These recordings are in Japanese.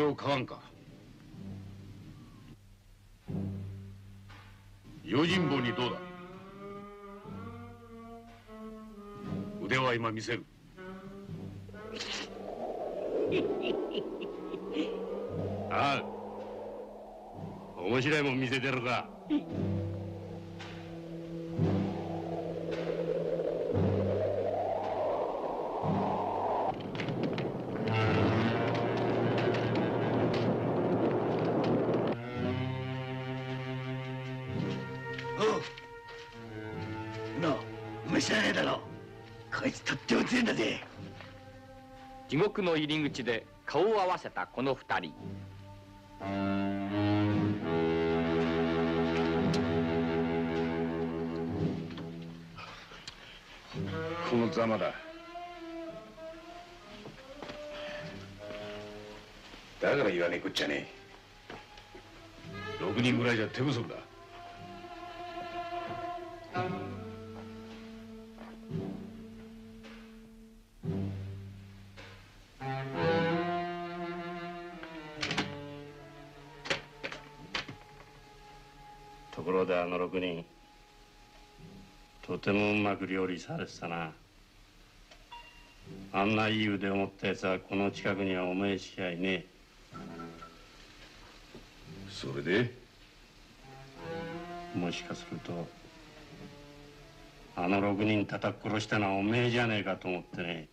を買わんか。用心棒にどうだ？腕は今見せる。ああ。面白いもん見せてるかなお前知らねえだろ。こいつとっても強いんだぜ。地獄の入り口で顔を合わせたこの二人。このざまだ。だから言わねえこっちゃねえ。6人ぐらいじゃ手不足だところであの6人とてもうまく料理されてたな。あんないい腕を持ったやつはこの近くにはおめえしかいねえ。それで？もしかするとあの6人叩き殺したのはおめえじゃねえかと思ってね。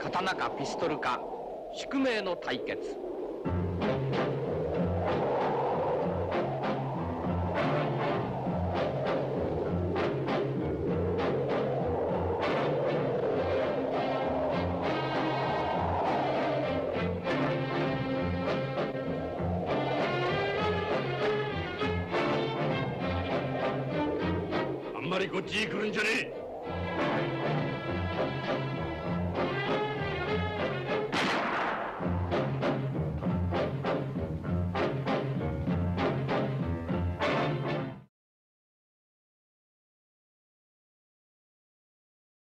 刀かピストルか宿命の対決りこっちに来るんじゃねえ。